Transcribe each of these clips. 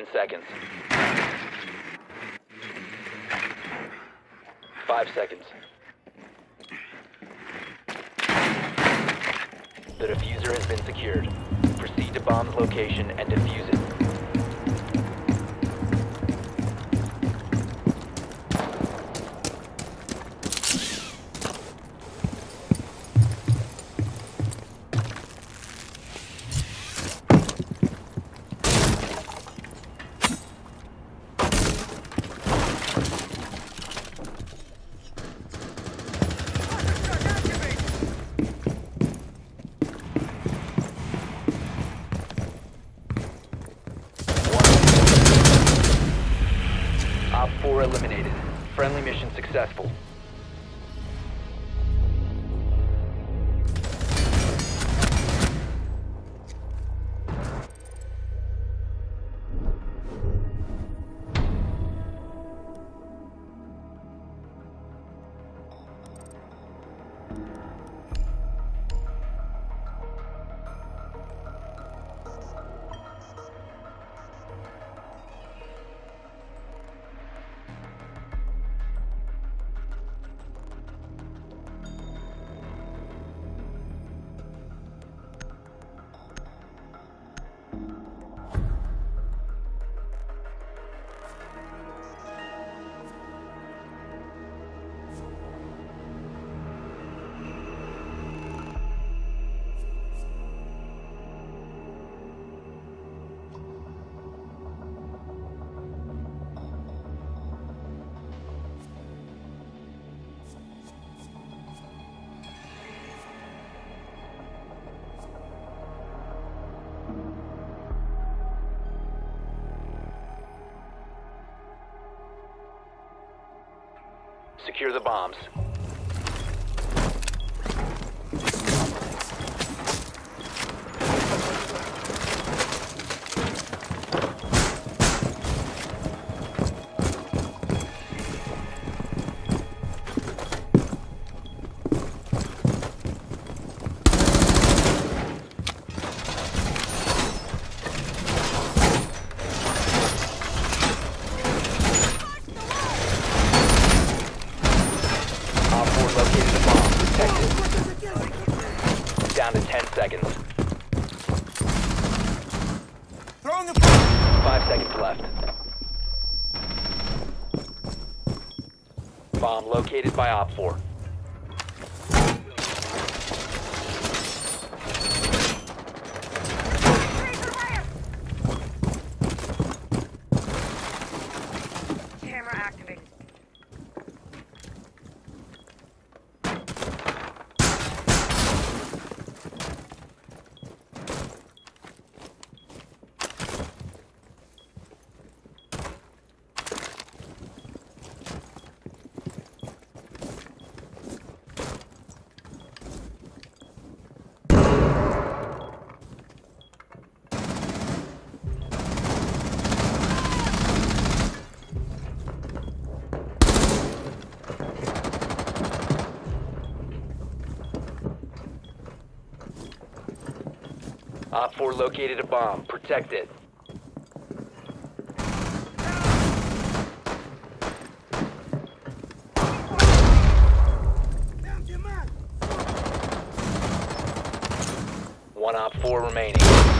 Ten seconds. Five seconds. The defuser has been secured. Proceed to bomb's location and defuse it. OPFOR eliminated. Friendly mission successful. Secure the bombs. Seconds. Throwing a Five seconds left. Bomb located by OPFOR. OPFOR located a bomb. Protect it. One OPFOR remaining.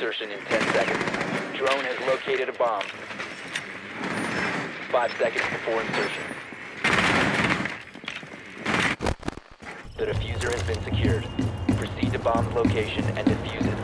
Insertion in 10 seconds. Drone has located a bomb. 5 seconds before insertion. The defuser has been secured. Proceed to bomb location and defuse it.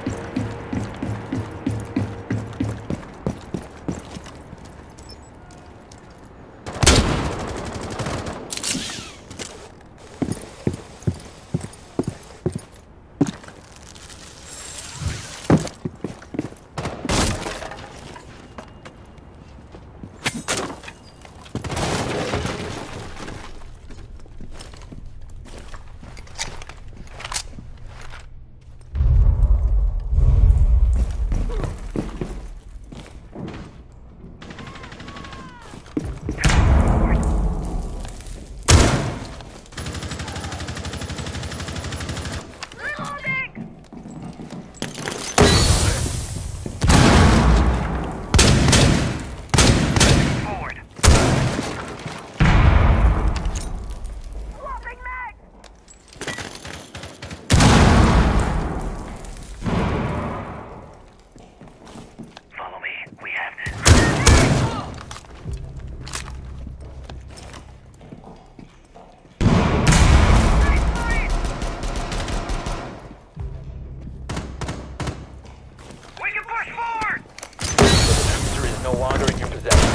No longer in your possession.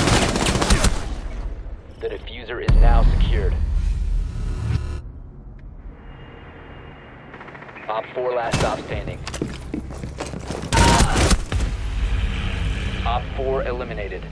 The defuser is now secured. OPFOR last stop standing. Op 4 eliminated.